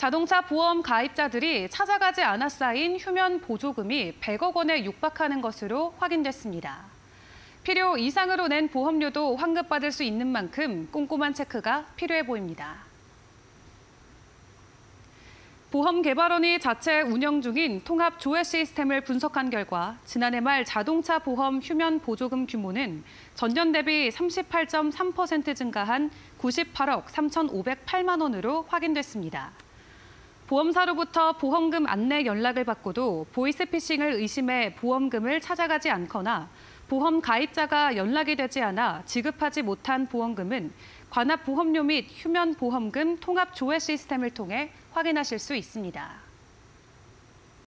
자동차 보험 가입자들이 찾아가지 않아 쌓인 휴면 보조금이 100억 원에 육박하는 것으로 확인됐습니다. 필요 이상으로 낸 보험료도 환급받을 수 있는 만큼 꼼꼼한 체크가 필요해 보입니다. 보험개발원이 자체 운영 중인 통합 조회 시스템을 분석한 결과 지난해 말 자동차 보험 휴면 보조금 규모는 전년 대비 38.3% 증가한 98억 3,508만 원으로 확인됐습니다. 보험사로부터 보험금 안내 연락을 받고도 보이스피싱을 의심해 보험금을 찾아가지 않거나 보험 가입자가 연락이 되지 않아 지급하지 못한 보험금은 관합 보험료 및 휴면 보험금 통합 조회 시스템을 통해 확인하실 수 있습니다.